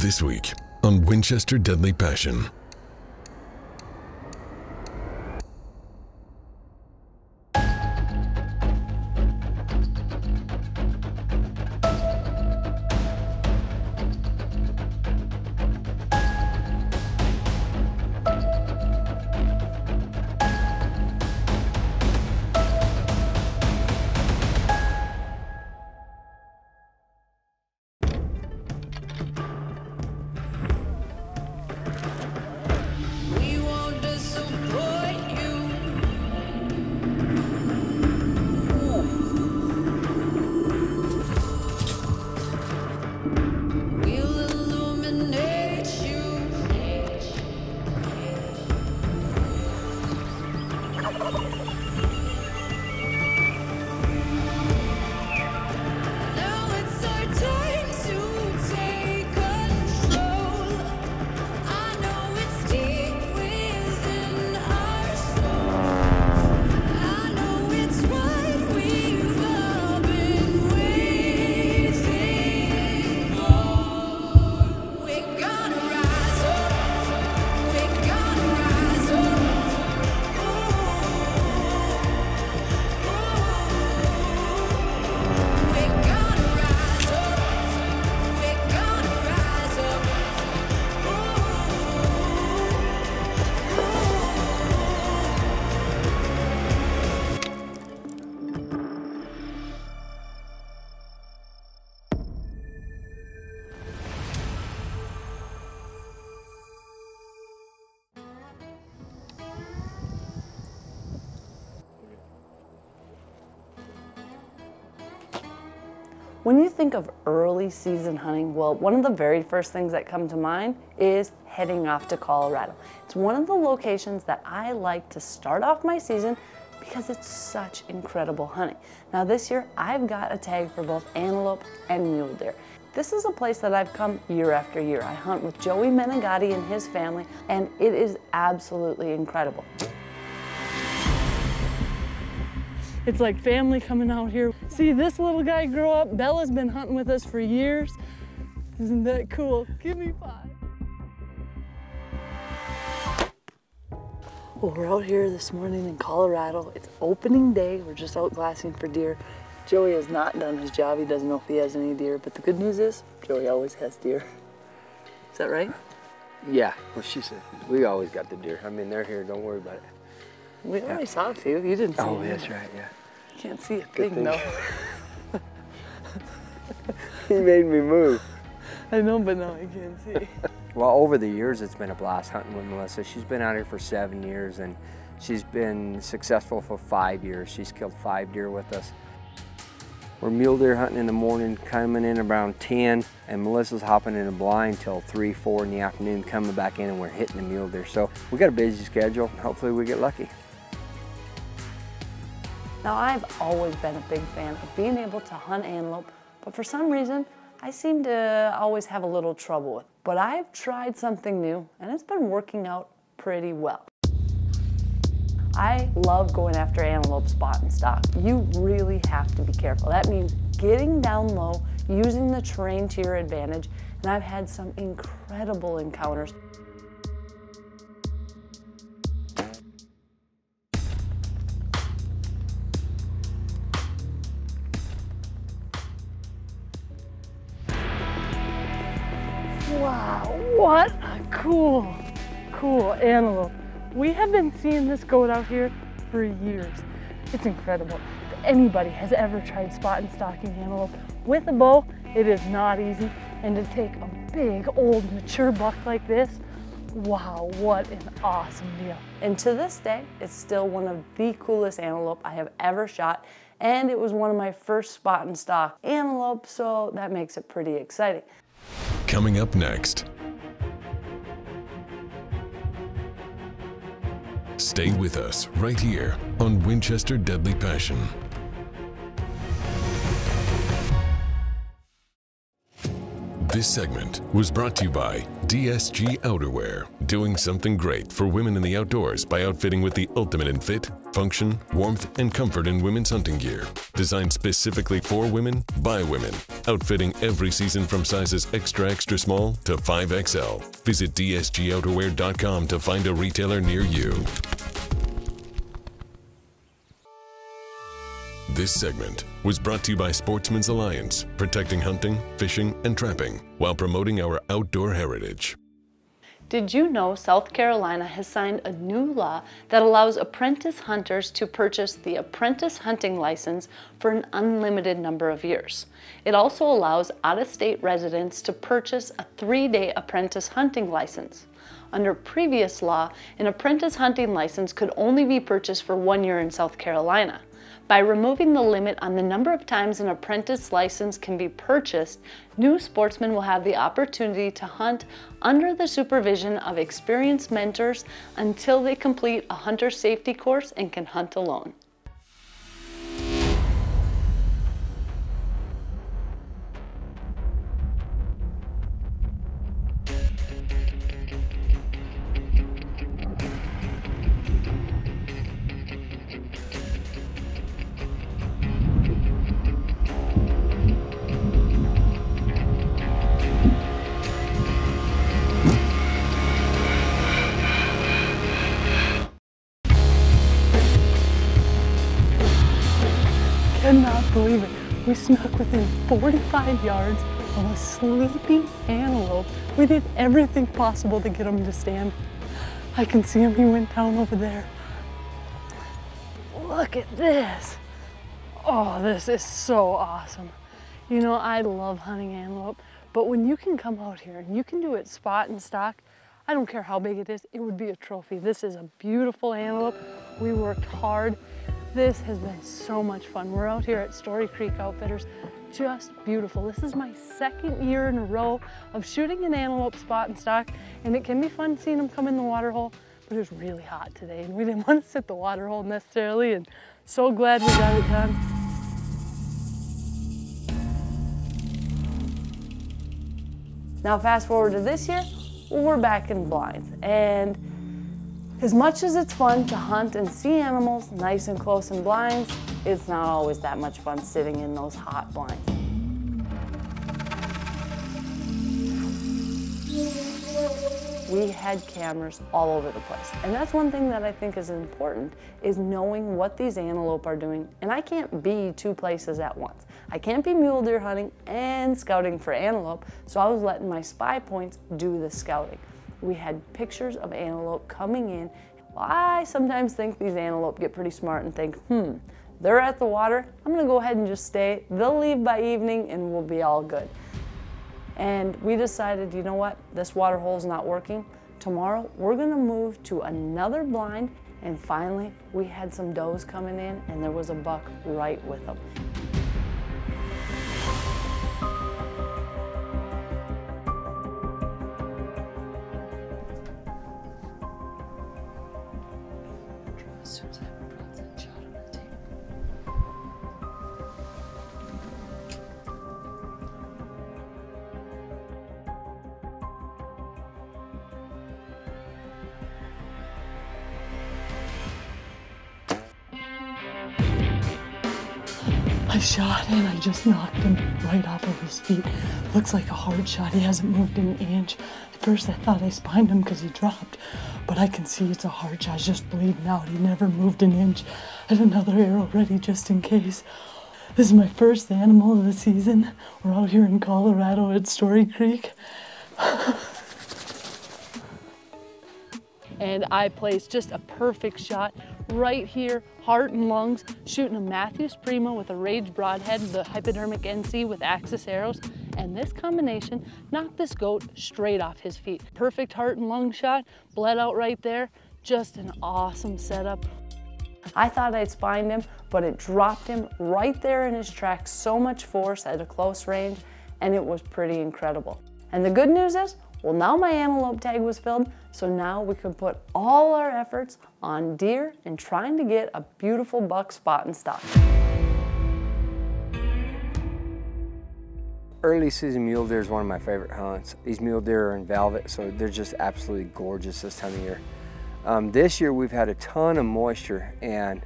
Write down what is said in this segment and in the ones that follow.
This week on Winchester Deadly Passion. When you think of early season hunting, well, one of the very first things that come to mind is heading off to Colorado. It's one of the locations that I like to start off my season because it's such incredible hunting. Now this year, I've got a tag for both antelope and mule deer. This is a place that I've come year after year. I hunt with Joey Menegatti and his family, and it is absolutely incredible. It's like family coming out here. See this little guy grow up. Bella's been hunting with us for years. Isn't that cool? Give me five. Well, we're out here this morning in Colorado. It's opening day. We're just out glassing for deer. Joey has not done his job. He doesn't know if he has any deer, but the good news is Joey always has deer. Is that right? Yeah, well, she said we always got the deer. I mean, they're here. Don't worry about it. We already saw a few. You didn't see Oh, that's right. Yeah. You can't see a Good thing, thing. though. He made me move. I know, but now I can't see. Well, over the years, it's been a blast hunting with Melissa. She's been out here for seven years, and she's been successful for five years. She's killed five deer with us. We're mule deer hunting in the morning, coming in around 10, and Melissa's hopping in a blind till 3, 4 in the afternoon, coming back in, and we're hitting the mule deer. So we got a busy schedule. Hopefully, we get lucky. Now, I've always been a big fan of being able to hunt antelope, but for some reason, I seem to always have a little trouble with. it. But I've tried something new, and it's been working out pretty well. I love going after antelope spot and stalk. You really have to be careful. That means getting down low, using the terrain to your advantage, and I've had some incredible encounters. Wow, what a cool, cool antelope. We have been seeing this goat out here for years. It's incredible. If anybody has ever tried spot and stalking antelope with a bow, it is not easy. And to take a big, old, mature buck like this, wow, what an awesome deal. And to this day, it's still one of the coolest antelope I have ever shot. And it was one of my first spot and stalk antelope, so that makes it pretty exciting. Coming up next. Stay with us right here on Winchester Deadly Passion. This segment was brought to you by DSG Outerwear, doing something great for women in the outdoors by outfitting with the ultimate in fit, function, warmth, and comfort in women's hunting gear. Designed specifically for women, by women. Outfitting every season from sizes extra extra small to 5XL. Visit dsgouterwear.com to find a retailer near you. This segment was brought to you by Sportsman's Alliance, protecting hunting, fishing, and trapping while promoting our outdoor heritage. Did you know South Carolina has signed a new law that allows apprentice hunters to purchase the apprentice hunting license for an unlimited number of years? It also allows out of state residents to purchase a three day apprentice hunting license. Under previous law, an apprentice hunting license could only be purchased for one year in South Carolina. By removing the limit on the number of times an apprentice license can be purchased, new sportsmen will have the opportunity to hunt under the supervision of experienced mentors until they complete a hunter safety course and can hunt alone. Within 45 yards of a sleeping antelope. We did everything possible to get him to stand. I can see him. He went down over there. Look at this. Oh, this is so awesome. You know, I love hunting antelope, but when you can come out here and you can do it spot and stalk, I don't care how big it is, it would be a trophy. This is a beautiful antelope. We worked hard. This has been so much fun. We're out here at Story Creek Outfitters. Just beautiful. This is my second year in a row of shooting an antelope spot and stalk, and it can be fun seeing them come in the water hole, but it was really hot today, and we didn't want to sit the water hole necessarily, and so glad we got it done. Now fast forward to this year, we're back in blinds. And as much as it's fun to hunt and see animals nice and close in blinds, it's not always that much fun sitting in those hot blinds. we had cameras all over the place. And that's one thing that I think is important is knowing what these antelope are doing. And I can't be two places at once. I can't be mule deer hunting and scouting for antelope, so I was letting my spy points do the scouting. We had pictures of antelope coming in. I sometimes think these antelope get pretty smart and think, hmm, they're at the water, I'm gonna go ahead and just stay. They'll leave by evening and we'll be all good. And we decided, you know what, this water hole's not working. Tomorrow, we're gonna move to another blind, and finally, we had some does coming in, and there was a buck right with them. Knocked him right off of his feet. Looks like a hard shot. He hasn't moved an inch. At first I thought I spined him because he dropped, but I can see it's a hard shot. He's just bleeding out. He never moved an inch. I had another arrow ready just in case. This is my first animal of the season. We're out here in Colorado at Story Creek. and I placed just a perfect shot right here, heart and lungs, shooting a Mathews Primo with a Rage Broadhead, the hypodermic NC with Axis arrows, and this combination knocked this goat straight off his feet. Perfect heart and lung shot, bled out right there, just an awesome setup. I thought I'd spined him, but it dropped him right there in his tracks, so much force at a close range, and it was pretty incredible. And the good news is, well, now my antelope tag was filled, so now we can put all our efforts on deer and trying to get a beautiful buck spot and stalk. Early season mule deer is one of my favorite hunts. These mule deer are in velvet, so they're just absolutely gorgeous this time of year. Um, this year we've had a ton of moisture and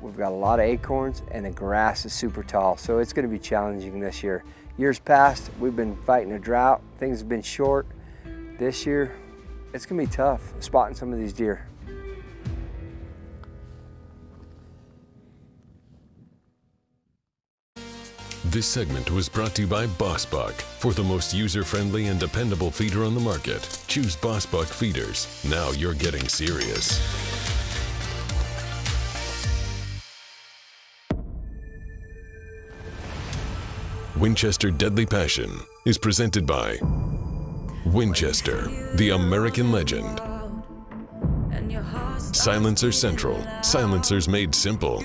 we've got a lot of acorns and the grass is super tall, so it's gonna be challenging this year. Years past, we've been fighting a drought, things have been short. This year, it's gonna be tough spotting some of these deer. This segment was brought to you by Boss Buck. For the most user-friendly and dependable feeder on the market, choose Boss Buck feeders. Now you're getting serious. Winchester Deadly Passion is presented by Winchester, the American legend. Silencer Central, silencers made simple.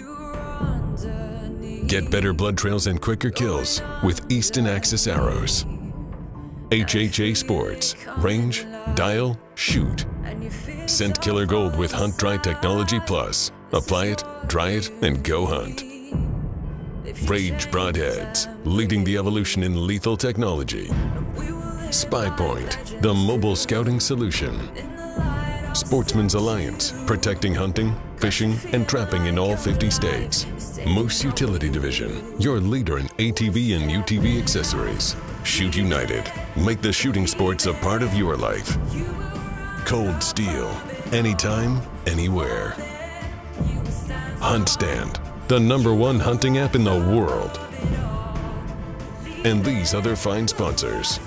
Get better blood trails and quicker kills with Easton Axis arrows. HHA Sports, range, dial, shoot. Scent Killer Gold with Hunt Dry Technology Plus. Apply it, dry it, and go hunt. Rage Broadheads, leading the evolution in lethal technology. Spy Point, the mobile scouting solution. Sportsman's Alliance, protecting hunting, fishing, and trapping in all 50 states. Moose Utility Division, your leader in ATV and UTV accessories. Shoot United, make the shooting sports a part of your life. Cold Steel, anytime, anywhere. Hunt Stand, the number one hunting app in the world. And these other fine sponsors.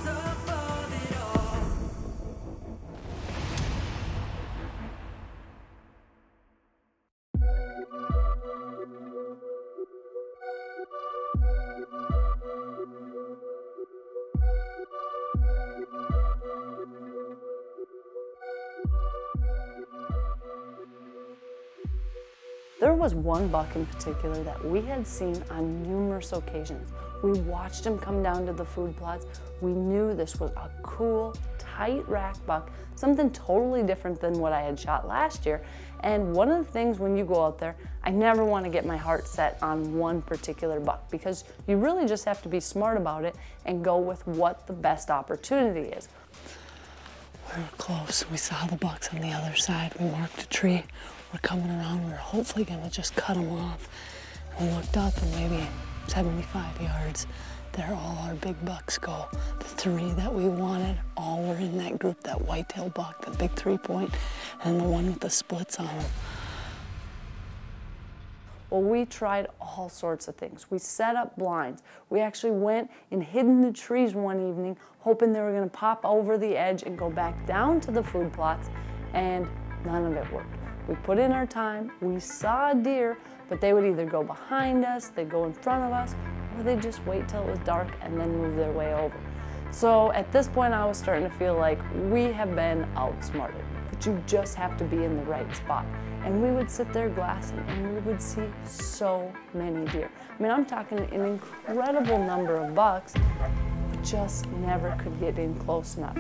Was one buck in particular that we had seen on numerous occasions. We watched him come down to the food plots. We knew this was a cool, tight rack buck, something totally different than what I had shot last year. And one of the things when you go out there, I never want to get my heart set on one particular buck because you really just have to be smart about it and go with what the best opportunity is. We were close. We saw the bucks on the other side. We marked a tree. We're coming around. We were hopefully going to just cut them off. We looked up and maybe 75 yards, there all our big bucks go. The three that we wanted all were in that group, that whitetail buck, the big three point, and the one with the splits on them. Well, we tried all sorts of things. We set up blinds. We actually went and hid in the trees one evening, hoping they were to pop over the edge and go back down to the food plots, and none of it worked. We put in our time, we saw a deer, but they would either go behind us, they'd go in front of us, or they'd just wait till it was dark and then move their way over. So at this point, I was starting to feel like we have been outsmarted, but you just have to be in the right spot. And we would sit there glassing and we would see so many deer. I mean, I'm talking an incredible number of bucks, but just never could get in close enough.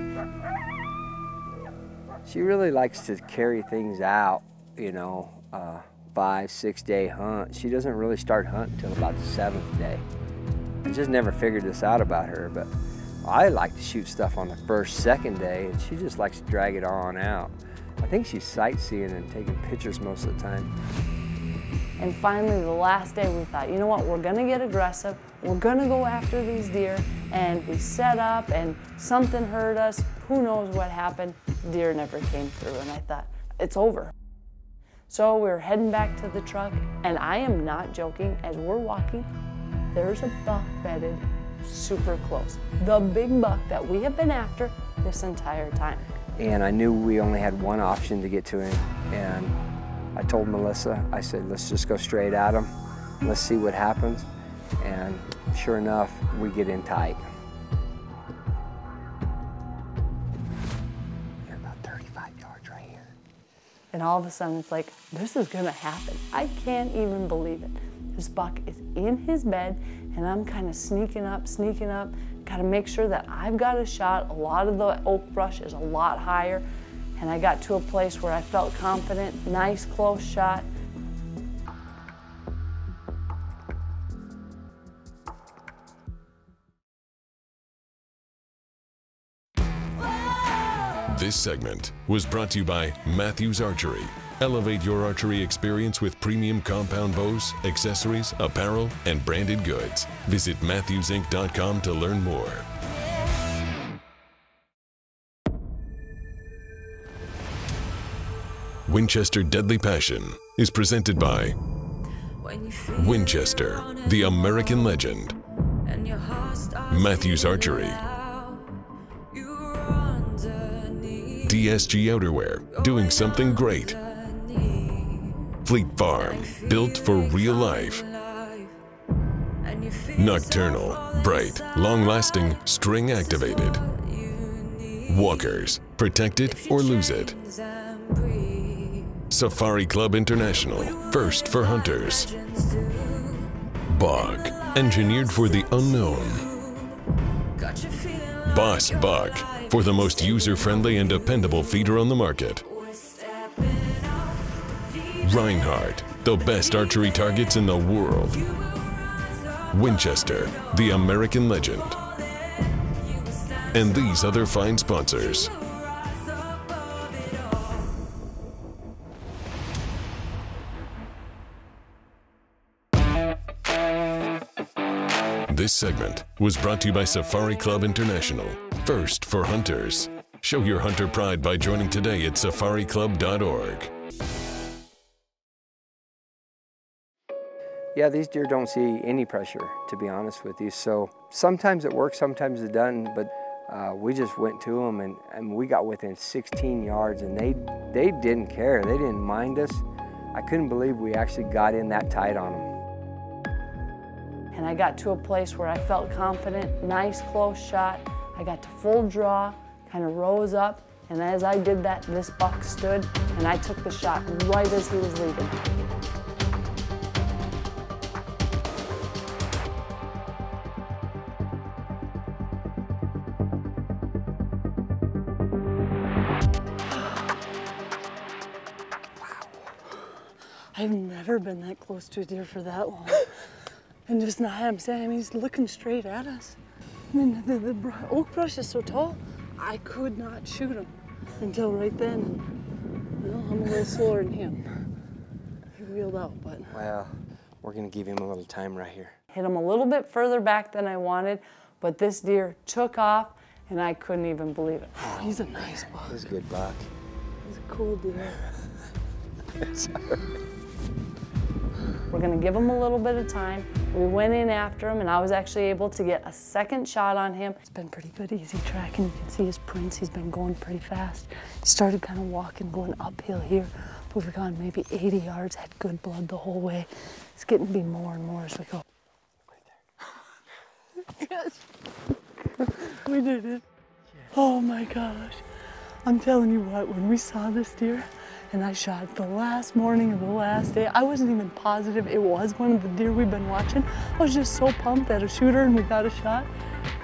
She really likes to carry things out, you know, uh, five, six day hunt. She doesn't really start hunting until about the seventh day. I just never figured this out about her, but I like to shoot stuff on the first, second day, and she just likes to drag it on out. I think she's sightseeing and taking pictures most of the time. And finally, the last day, we thought, you know what, we're gonna get aggressive. We're gonna go after these deer. And we set up, and something hurt us. Who knows what happened? Deer never came through. And I thought, it's over. So we're heading back to the truck, and I am not joking. As we're walking, there's a buck bedded super close. The big buck that we have been after this entire time. And I knew we only had one option to get to him. And I told Melissa, I said, let's just go straight at him. Let's see what happens. And sure enough, we get in tight. And all of a sudden, it's like, this is gonna happen. I can't even believe it. This buck is in his bed, and I'm kind of sneaking up, sneaking up. Gotta make sure that I've got a shot. A lot of the oak brush is a lot higher, and I got to a place where I felt confident. Nice close shot. This segment was brought to you by Mathews Archery. Elevate your archery experience with premium compound bows, accessories, apparel, and branded goods. Visit MathewsInc.com to learn more. Winchester Deadly Passion is presented by When you feel Winchester, the American legend. and your heart starts Mathews Archery, DSG Outerwear, doing something great. Fleet Farm, built for real life. Nockturnal, bright, long lasting, string activated. Walkers, protect it or lose it. Safari Club International, first for hunters. Bog, engineered for the unknown. Boss Buck, for the most user friendly and dependable feeder on the market. Rinehart, the best archery targets in the world. Winchester, the American legend. And these other fine sponsors. This segment was brought to you by Safari Club International, first for hunters. Show your hunter pride by joining today at safariclub.org. Yeah, these deer don't see any pressure, to be honest with you. So sometimes it works, sometimes it doesn't, but uh, we just went to them and, and we got within 16 yards and they, they didn't care. They didn't mind us. I couldn't believe we actually got in that tight on them. And I got to a place where I felt confident, nice close shot. I got to full draw, kind of rose up, and as I did that, this buck stood, and I took the shot right as he was leaving. I've never been that close to a deer for that long. And just now I'm saying he's looking straight at us. I mean, the, the br- oak brush is so tall, I could not shoot him until right then. And, well, I'm a little slower than him. He wheeled out, but Well, we're gonna give him a little time right here. hit him a little bit further back than I wanted. But this deer took off, and I couldn't even believe it. Oh, he's a nice buck. He's a good buck. He's a cool deer. We're gonna give him a little bit of time. We went in after him and I was actually able to get a second shot on him. It's been pretty good easy tracking. You can see his prints. He's been going pretty fast. He started kind of walking, going uphill here. But we've gone maybe 80 yards, had good blood the whole way. It's getting to be more and more as we go. yes. we did it. Oh my gosh. I'm telling you what, when we saw this deer and I shot the last morning of the last day, I wasn't even positive it was one of the deer we've been watching. I was just so pumped at a shooter and we got a shot.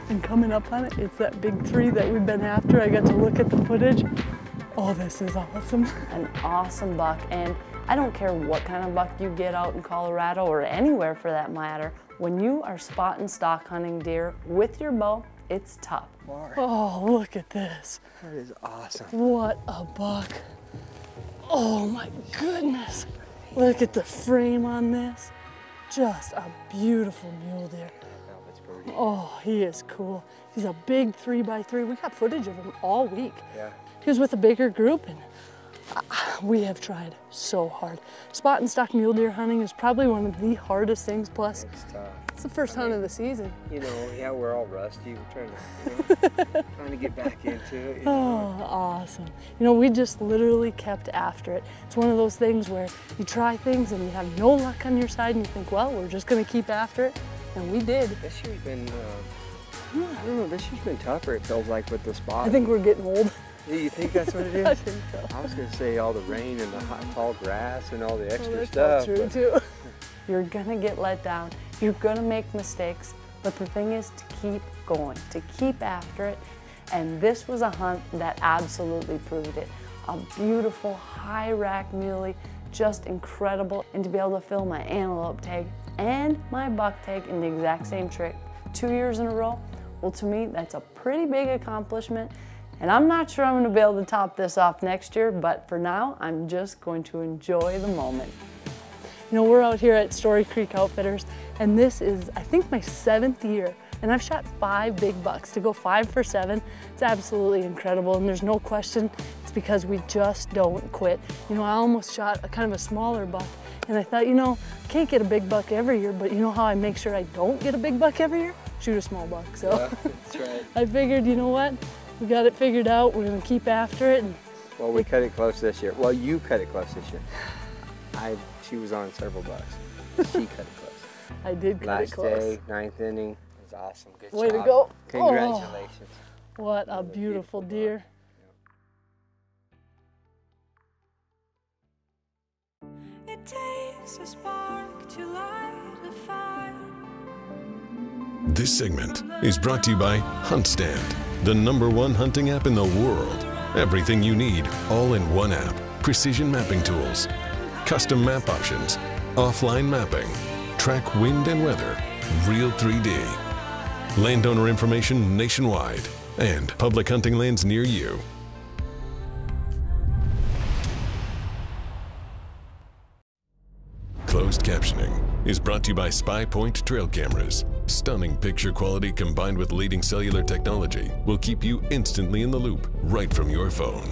And coming up on it, it's that big three that we've been after. I got to look at the footage. Oh, this is awesome. An awesome buck. And I don't care what kind of buck you get out in Colorado or anywhere for that matter. When you are spot and stalk hunting deer with your bow, it's tough. Oh, look at this. That is awesome. What a buck. Oh my goodness. Look at the frame on this. Just a beautiful mule deer. Oh, he is cool. He's a big three by three. We got footage of him all week. Yeah. He was with a bigger group and uh, we have tried so hard. Spot and stock mule deer hunting is probably one of the hardest things. Plus, It's tough. it's the first hunt of the season. You know, yeah, we're all rusty. We're trying to, you know, trying to get back into it. You know. Oh, awesome. You know, we just literally kept after it. It's one of those things where you try things and you have no luck on your side and you think, well, we're just going to keep after it. And we did. This year's been, uh, I don't know, this year's been tougher, it feels like, with the spot. I think we're getting old. Do you think that's what it is? I think so. I was going to say all the rain and the hot, tall grass and all the Oh, extra that's all stuff. true but- too. You're gonna get let down. You're gonna make mistakes, but the thing is to keep going, to keep after it. And this was a hunt that absolutely proved it. A beautiful high rack muley, just incredible. And to be able to fill my antelope tag and my buck tag in the exact same trick two years in a row, well, to me, that's a pretty big accomplishment. And I'm not sure I'm to be able to top this off next year, but for now, I'm just going to enjoy the moment. You know, we're out here at Story Creek Outfitters, and this is, I think, my seventh year. And I've shot five big bucks. To go five for seven, it's absolutely incredible. And there's no question, it's because we just don't quit. You know, I almost shot a kind of a smaller buck, and I thought, you know, I can't get a big buck every year, but you know how I make sure I don't get a big buck every year? Shoot a small buck. So That's right. I figured, you know what? We got it figured out. We're gonna keep after it. And Well, we cut it close this year. Well, you cut it close this year. I, she was on several bucks. She cut it close. I did cut Last it close. day, ninth inning. It was awesome. Good Way to job. go. Oh. Congratulations. What a beautiful deer. It takes a spark to light a fire. This segment is brought to you by HuntStand, the number one hunting app in the world. Everything you need, all in one app. Precision mapping tools, custom map options, offline mapping, track wind and weather, real 3D, landowner information nationwide, and public hunting lands near you. Closed captioning is brought to you by SpyPoint Trail Cameras. Stunning picture quality combined with leading cellular technology will keep you instantly in the loop right from your phone.